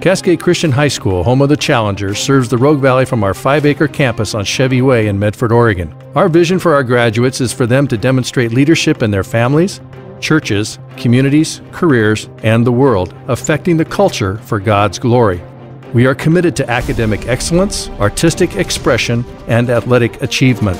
Cascade Christian High School, home of the Challengers, serves the Rogue Valley from our five acre campus on Chevy Way in Medford, Oregon. Our vision for our graduates is for them to demonstrate leadership in their families, churches, communities, careers, and the world, affecting the culture for God's glory. We are committed to academic excellence, artistic expression, and athletic achievement.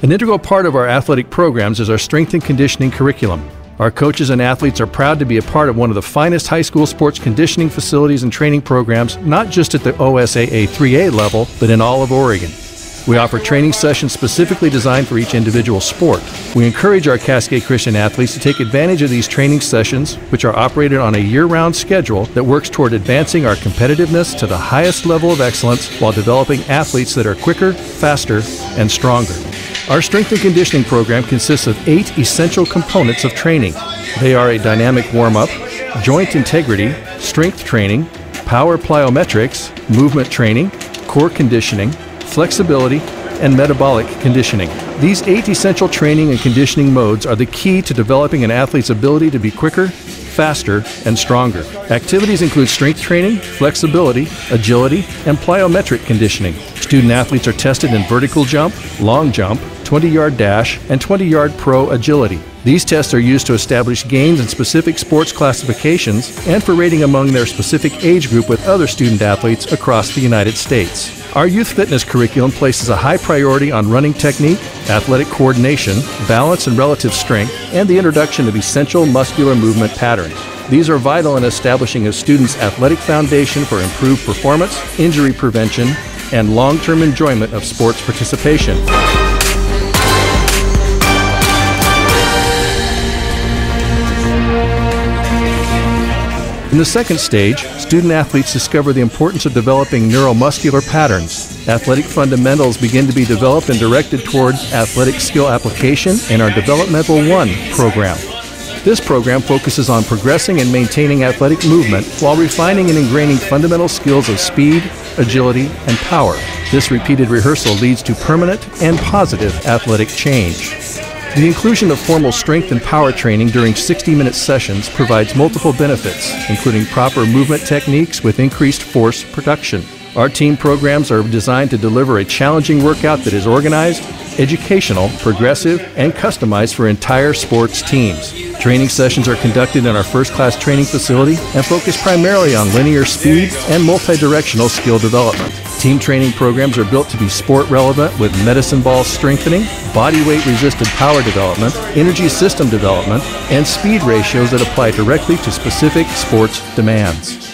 An integral part of our athletic programs is our strength and conditioning curriculum. Our coaches and athletes are proud to be a part of one of the finest high school sports conditioning facilities and training programs, not just at the OSAA 3A level, but in all of Oregon. We offer training sessions specifically designed for each individual sport. We encourage our Cascade Christian athletes to take advantage of these training sessions, which are operated on a year round schedule that works toward advancing our competitiveness to the highest level of excellence while developing athletes that are quicker, faster, and stronger. Our strength and conditioning program consists of eight essential components of training. They are a dynamic warm up, joint integrity, strength training, power plyometrics, movement training, core conditioning, flexibility, and metabolic conditioning. These eight essential training and conditioning modes are the key to developing an athlete's ability to be quicker, faster, and stronger. Activities include strength training, flexibility, agility, and plyometric conditioning. Student athletes are tested in vertical jump, long jump, 20 yard dash, and 20 yard pro agility. These tests are used to establish gains in specific sports classifications and for rating among their specific age group with other student athletes across the United States. Our youth fitness curriculum places a high priority on running technique, athletic coordination, balance and relative strength, and the introduction of essential muscular movement patterns. These are vital in establishing a student's athletic foundation for improved performance, injury prevention, and long term enjoyment of sports participation. In the second stage, student athletes discover the importance of developing neuromuscular patterns. Athletic fundamentals begin to be developed and directed toward athletic skill application in our Developmental One program. This program focuses on progressing and maintaining athletic movement while refining and ingraining fundamental skills of speed, agility, and power. This repeated rehearsal leads to permanent and positive athletic change. The inclusion of formal strength and power training during 60 minute sessions provides multiple benefits, including proper movement techniques with increased force production. Our team programs are designed to deliver a challenging workout that is organized, educational, progressive, and customized for entire sports teams. Training sessions are conducted in our first class training facility and focus primarily on linear speed and multi-directional skill development. Team training programs are built to be sport relevant with medicine ball strengthening, body weight resisted power development, energy system development, and speed ratios that apply directly to specific sports demands.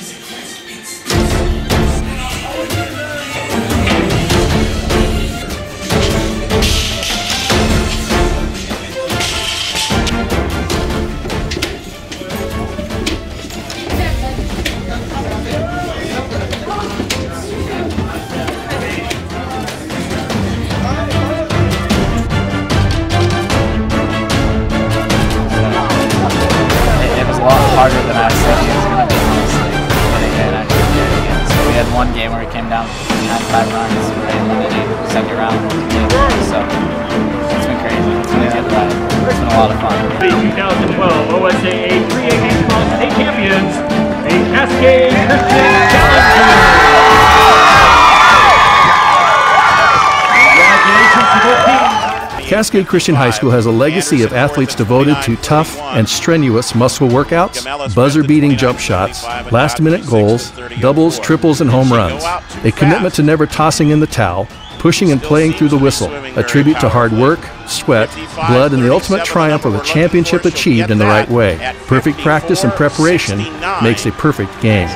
Harder than I was thinking it was going to be, honestly. But again, I took it again. So we had one game where it came down to 95 runs, right, and then it second round. So it's been crazy. It's been a good ride. It's been a lot of fun. The 2012 OSAA 3A Baseball State Champions, the Cascade Christian Challengers. Cascade Christian High School has a legacy of athletes devoted to tough and strenuous muscle workouts, buzzer beating jump shots, last minute goals, doubles, triples, and home runs. A commitment to never tossing in the towel, pushing and playing through the whistle, a tribute to hard work, sweat, blood, and the ultimate triumph of a championship achieved in the right way. Perfect practice and preparation makes a perfect game.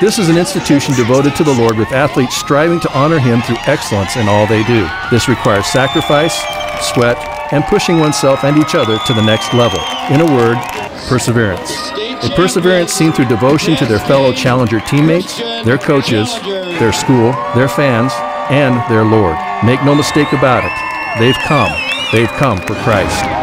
This is an institution devoted to the Lord with athletes striving to honor Him through excellence in all they do. This requires sacrifice, sweat, and pushing oneself and each other to the next level. In a word, perseverance. A perseverance seen through devotion to their fellow challenger teammates, their coaches, their school, their fans, and their Lord. Make no mistake about it. They've come. They've come for Christ.